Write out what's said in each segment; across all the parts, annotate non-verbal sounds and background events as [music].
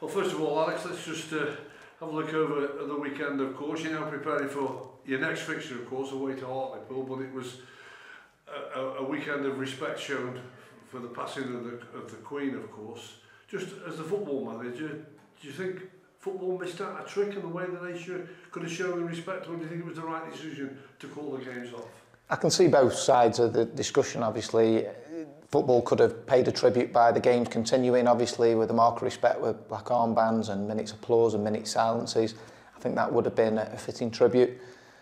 Well, first of all, Alex, let's just uh, have a look over the weekend, of course. You're now preparing for your next fixture, of course, away to Hartlepool, but it was a, a weekend of respect shown for the passing of the, of the Queen, of course. Just as the football manager, do you think football missed out a trick in the way that they should, could have shown the respect, or do you think it was the right decision to call the games off? I can see both sides of the discussion, obviously. Football could have paid a tribute by the games continuing, obviously, with a mark of respect with black armbands and minutes applause and minutes of silences. I think that would have been a fitting tribute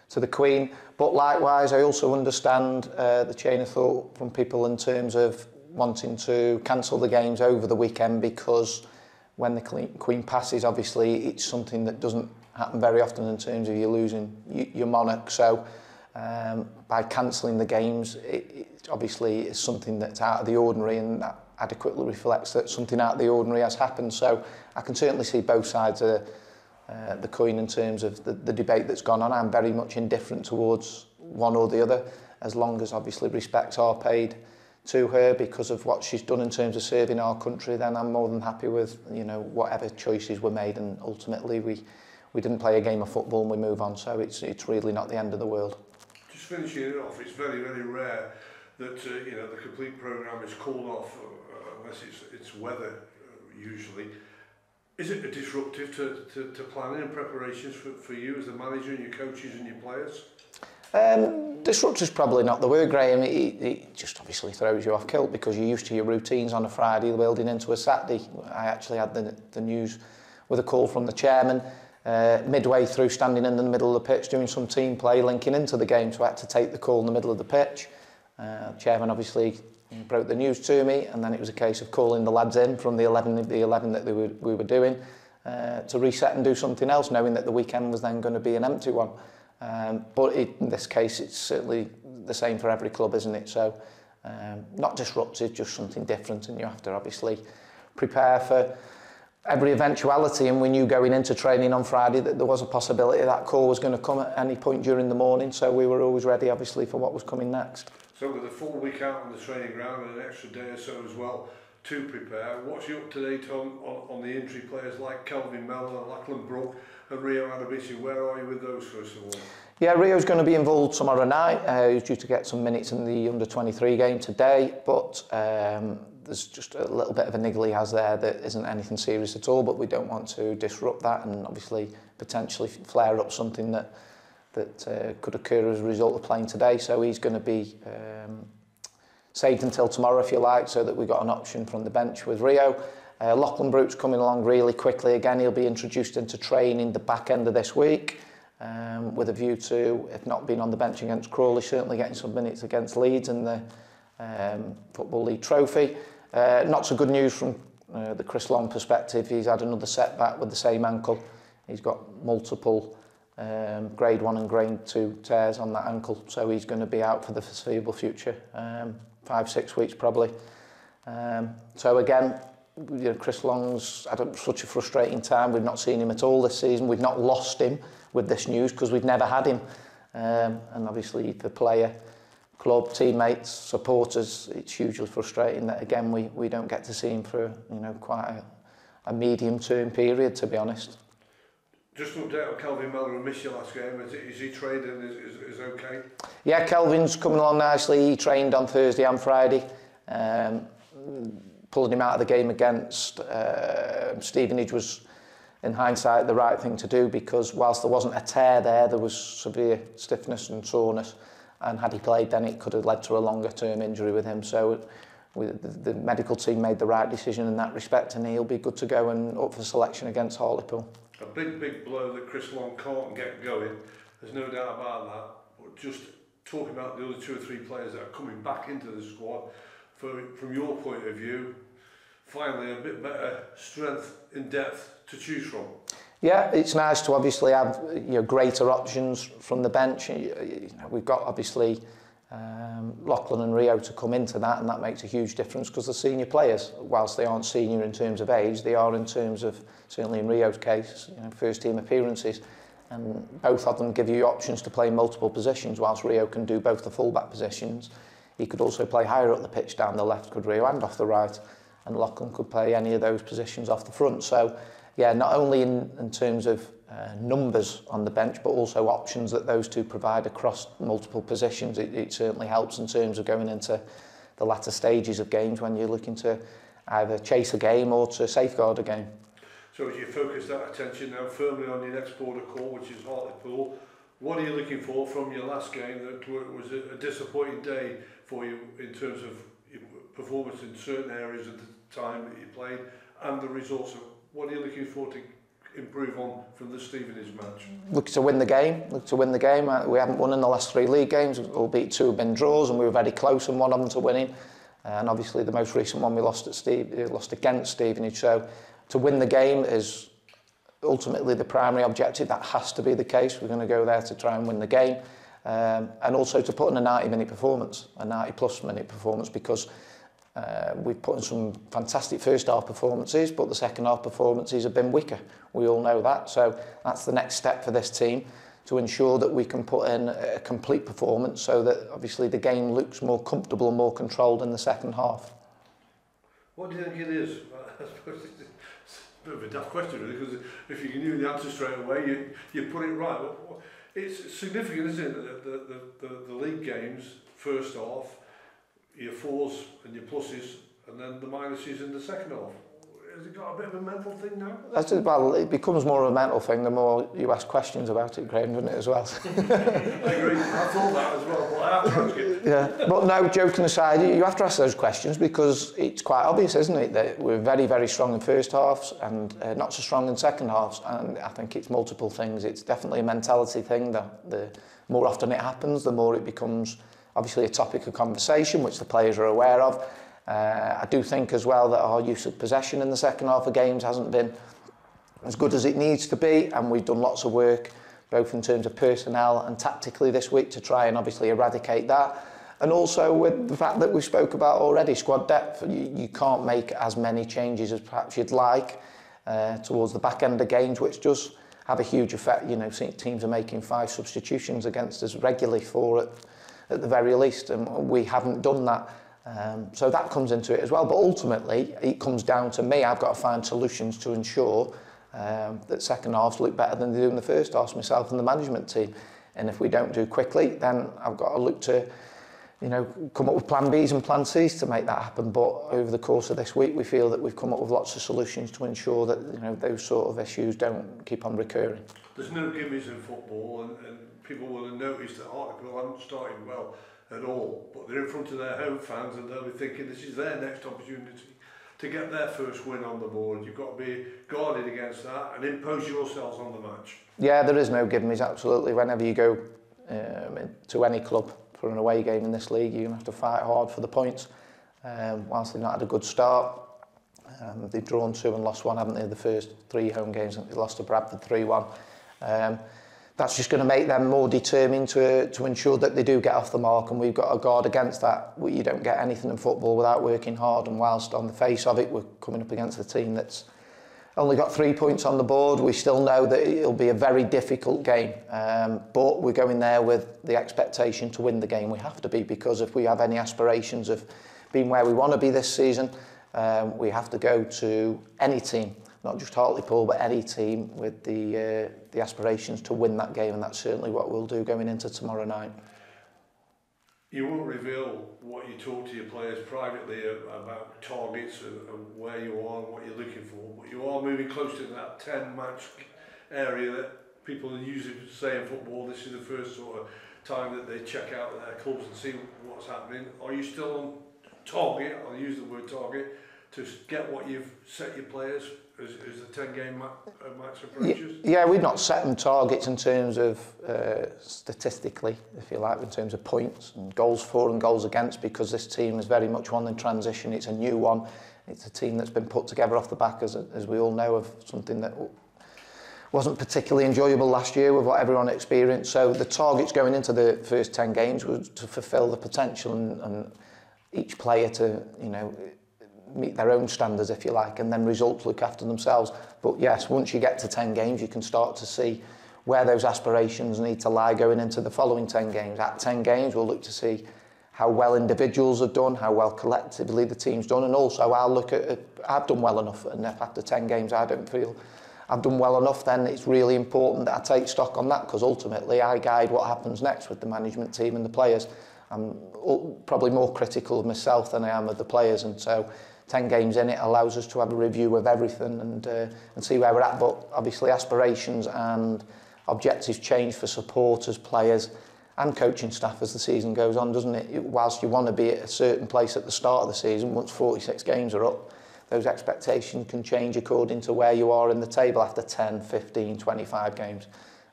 to the Queen. But likewise, I also understand uh, the chain of thought from people in terms of wanting to cancel the games over the weekend because when the Queen passes, obviously, it's something that doesn't happen very often in terms of you losing your monarch. So um, by cancelling the games, it, it obviously is something that's out of the ordinary and that adequately reflects that something out of the ordinary has happened. So I can certainly see both sides of uh, the coin in terms of the, the debate that's gone on. I'm very much indifferent towards one or the other, as long as obviously respects are paid to her because of what she's done in terms of serving our country, then I'm more than happy with you know whatever choices were made. And ultimately, we we didn't play a game of football and we move on. So it's it's really not the end of the world. Just finishing it off, it's very very rare that uh, you know the complete program is called off uh, unless it's it's weather uh, usually. Is it disruptive to, to, to planning and preparations for, for you as the manager and your coaches and your players? Um, is probably not the word, Graham. It, it just obviously throws you off kilt because you're used to your routines on a Friday building into a Saturday. I actually had the, the news with a call from the chairman uh, midway through standing in the middle of the pitch doing some team play linking into the game so I had to take the call in the middle of the pitch. Uh, chairman obviously broke the news to me and then it was a case of calling the lads in from the 11 the 11 that they were, we were doing uh, to reset and do something else knowing that the weekend was then going to be an empty one. Um, but it, in this case it's certainly the same for every club isn't it? So um, not disruptive just something different and you have to obviously prepare for every eventuality. And we knew going into training on Friday that there was a possibility that call was going to come at any point during the morning so we were always ready obviously for what was coming next. So with a full week out on the training ground and an extra day or so as well to prepare, what's your up to date on, on, on the injury players like Kelvin Mellor, Lachlan Brook and Rio Adebisi? Where are you with those first of all? Yeah, Rio's going to be involved tomorrow night. Uh, he's due to get some minutes in the under-23 game today, but um, there's just a little bit of a niggle he has there that isn't anything serious at all, but we don't want to disrupt that and obviously potentially flare up something that that uh, could occur as a result of playing today. So he's going to be um, saved until tomorrow, if you like, so that we've got an option from the bench with Rio. Uh, Lachlan Brook's coming along really quickly. Again, he'll be introduced into training the back end of this week um, with a view to, if not being on the bench against Crawley, certainly getting some minutes against Leeds in the um, Football League Trophy. Uh, not so good news from uh, the Chris Long perspective. He's had another setback with the same ankle. He's got multiple um, grade 1 and grade 2 tears on that ankle, so he's going to be out for the foreseeable future, um, five, six weeks probably. Um, so again, you know, Chris Long's had such a frustrating time. We've not seen him at all this season. We've not lost him with this news because we've never had him. Um, and obviously the player, club, teammates, supporters, it's hugely frustrating that again we, we don't get to see him for you know quite a, a medium term period to be honest. Just to update on Kelvin Mellor and missed your last game. Is, is he trading? Is, is, is okay? Yeah, Kelvin's coming along nicely. He trained on Thursday and Friday. Um, pulling him out of the game against uh, Stevenage was, in hindsight, the right thing to do because whilst there wasn't a tear there, there was severe stiffness and soreness. And had he played, then it could have led to a longer term injury with him. So we, the, the medical team made the right decision in that respect, and he'll be good to go and up for selection against Hartlepool. A big, big blow that Chris Long can't get going. There's no doubt about that. But just talking about the other two or three players that are coming back into the squad, for, from your point of view, finally a bit better strength in depth to choose from. Yeah, it's nice to obviously have you know greater options from the bench. We've got obviously um, Lachlan and Rio to come into that, and that makes a huge difference because the senior players, whilst they aren't senior in terms of age, they are in terms of, certainly in Rio's case, you know, first team appearances. And both of them give you options to play multiple positions, whilst Rio can do both the fullback positions. He could also play higher up the pitch down the left, could Rio, and off the right. And Lachlan could play any of those positions off the front. So yeah, not only in, in terms of uh, numbers on the bench, but also options that those two provide across multiple positions. It, it certainly helps in terms of going into the latter stages of games when you're looking to either chase a game or to safeguard a game. So as you focus that attention now firmly on your next border call, which is Hartlepool, what are you looking for from your last game that was a disappointing day for you in terms of performance in certain areas of the time that you played and the results of what are you looking for to improve on from the Stevenage match? Look to win the game. Look to win the game. Uh, we haven't won in the last three league games, albeit two have been draws, and we were very close in one of them to winning. And obviously, the most recent one we lost at Steve, uh, lost against Stevenage. So, to win the game is ultimately the primary objective. That has to be the case. We're going to go there to try and win the game, um, and also to put in a 90-minute performance, a 90-plus minute performance, because Uh, we've put in some fantastic first half performances, but the second half performances have been weaker. We all know that. So that's the next step for this team to ensure that we can put in a complete performance so that obviously the game looks more comfortable and more controlled in the second half. What do you think it is? [laughs] I suppose it's a bit of a daft question really, because if you knew the answer straight away, you, you put it right. It's significant, isn't it, the, the, the, the league games, first half, your fours and your pluses, and then the minuses in the second half. Has it got a bit of a mental thing now? That's it, well, it becomes more of a mental thing the more you ask questions about it, Graham, doesn't it, as well? [laughs] I agree. I thought that as well, but I have to ask it. Yeah, but no, joking aside, you have to ask those questions because it's quite obvious, isn't it, that we're very, very strong in first halves and uh, not so strong in second halves. And I think it's multiple things. It's definitely a mentality thing that the more often it happens, the more it becomes obviously a topic of conversation, which the players are aware of. Uh, I do think as well that our use of possession in the second half of games hasn't been as good as it needs to be, and we've done lots of work, both in terms of personnel and tactically this week, to try and obviously eradicate that. And also with the fact that we spoke about already, squad depth, you, you can't make as many changes as perhaps you'd like uh, towards the back end of games, which does have a huge effect. You know, teams are making five substitutions against us regularly for it at the very least, and we haven't done that. Um, so that comes into it as well. But ultimately, it comes down to me. I've got to find solutions to ensure um, that second halves look better than they do in the first half, myself and the management team. And if we don't do quickly, then I've got to look to, you know, come up with plan Bs and plan Cs to make that happen. But over the course of this week, we feel that we've come up with lots of solutions to ensure that, you know, those sort of issues don't keep on recurring. There's no gimmies in football and, and people will have noticed that Hartlepool haven't started well at all, but they're in front of their home fans and they'll be thinking this is their next opportunity to get their first win on the board. You've got to be guarded against that and impose yourselves on the match. Yeah, there is no gimmies, absolutely. Whenever you go um, to any club for an away game in this league, you're going to have to fight hard for the points. Um, whilst they've not had a good start, um, they've drawn two and lost one, haven't they, the first three home games. They lost to Bradford 3-1. Um, that's just going to make them more determined to, to ensure that they do get off the mark and we've got to guard against that. You don't get anything in football without working hard and whilst on the face of it we're coming up against a team that's only got three points on the board. We still know that it'll be a very difficult game, um, but we're going there with the expectation to win the game. We have to be because if we have any aspirations of being where we want to be this season, um, we have to go to any team not just Hartlepool, but any team with the, uh, the aspirations to win that game, and that's certainly what we'll do going into tomorrow night. You won't reveal what you talk to your players privately about targets and, where you are and what you're looking for, but you are moving close to that 10 match area that people usually say in football this is the first sort of time that they check out their clubs and see what's happening. Are you still on target? I'll use the word target to get what you've set your players as, as the 10 game ma uh, match approaches? Yeah, we've not set them targets in terms of uh, statistically, if you like, in terms of points and goals for and goals against, because this team is very much one in transition. It's a new one. It's a team that's been put together off the back, as, as we all know, of something that wasn't particularly enjoyable last year with what everyone experienced. So the targets going into the first 10 games was to fulfil the potential and, and each player to, you know, meet their own standards, if you like, and then results look after themselves. But yes, once you get to 10 games, you can start to see where those aspirations need to lie going into the following 10 games. At 10 games, we'll look to see how well individuals have done, how well collectively the team's done, and also I'll look at, I've done well enough, and if after 10 games I don't feel I've done well enough, then it's really important that I take stock on that because ultimately I guide what happens next with the management team and the players. I'm probably more critical of myself than I am of the players, and so 10 games in it allows us to have a review of everything and, uh, and see where we're at. But obviously, aspirations and objectives change for supporters, players, and coaching staff as the season goes on, doesn't it? Whilst you want to be at a certain place at the start of the season, once 46 games are up, those expectations can change according to where you are in the table after 10, 15, 25 games.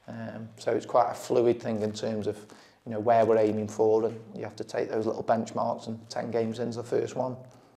Um, so it's quite a fluid thing in terms of you know where we're aiming for, and you have to take those little benchmarks. And 10 games in's the first one.